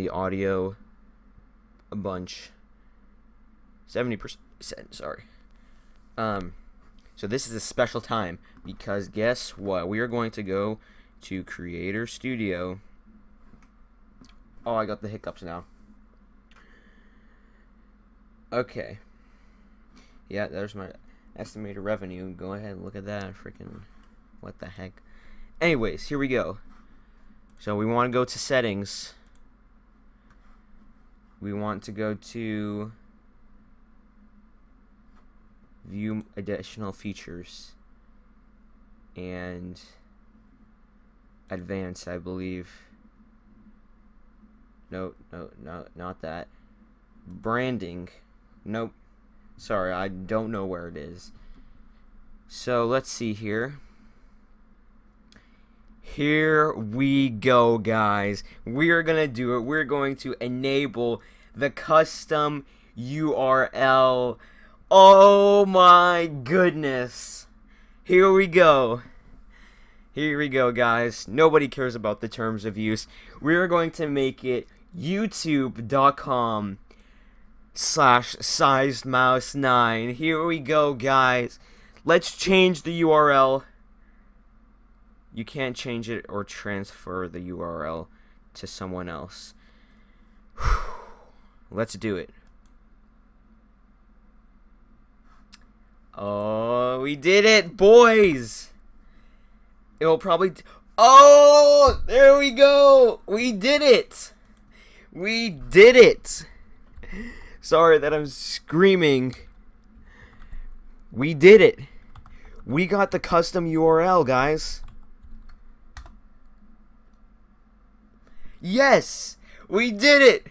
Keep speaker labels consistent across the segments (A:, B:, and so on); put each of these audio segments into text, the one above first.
A: the audio a bunch. 70%, sorry. Um, so this is a special time because guess what? We are going to go to Creator Studio. Oh, I got the hiccups now. Okay. Yeah, there's my estimated revenue. Go ahead and look at that. Freaking, what the heck? Anyways, here we go. So we want to go to settings. We want to go to view additional features and advanced, I believe. No, no, no, not that. Branding. Nope. Sorry, I don't know where it is. So let's see here. Here we go, guys. We are going to do it. We're going to enable the custom URL. Oh my goodness. Here we go. Here we go, guys. Nobody cares about the terms of use. We're going to make it youtube.com slash sized mouse 9. Here we go, guys. Let's change the URL. You can't change it or transfer the URL to someone else. Let's do it. Oh, we did it, boys! It'll probably... oh! There we go! We did it! We did it! Sorry that I'm screaming. We did it! We got the custom URL, guys. Yes! We did it!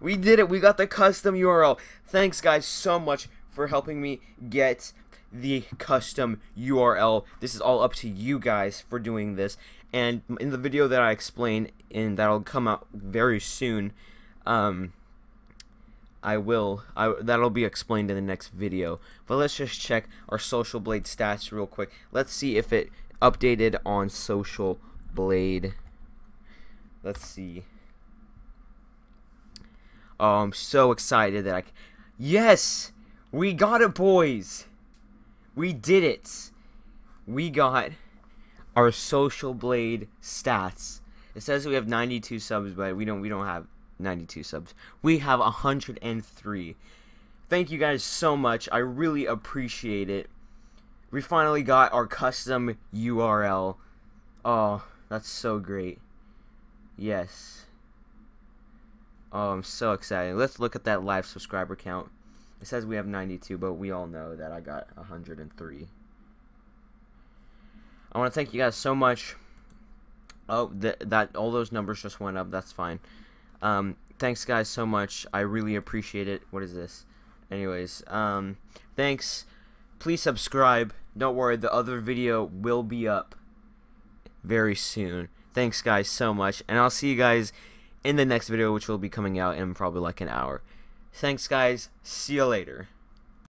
A: We did it! We got the custom URL. Thanks, guys, so much for helping me get the custom URL. This is all up to you guys for doing this. And in the video that I explain, and that'll come out very soon, um, I will. I, that'll be explained in the next video. But let's just check our Social Blade stats real quick. Let's see if it updated on Social Blade. Let's see. Oh, I'm so excited that I. Yes! We got it, boys! We did it! We got our Social Blade stats. It says we have 92 subs, but we don't we don't have 92 subs. We have 103. Thank you guys so much. I really appreciate it. We finally got our custom URL. Oh, that's so great. Yes. Oh, I'm so excited. Let's look at that live subscriber count. It says we have 92, but we all know that I got 103. I want to thank you guys so much. Oh, th that all those numbers just went up. That's fine. Um, thanks, guys, so much. I really appreciate it. What is this? Anyways, um, thanks. Please subscribe. Don't worry, the other video will be up very soon. Thanks, guys, so much. And I'll see you guys in the next video, which will be coming out in probably like an hour. Thanks, guys. See you later.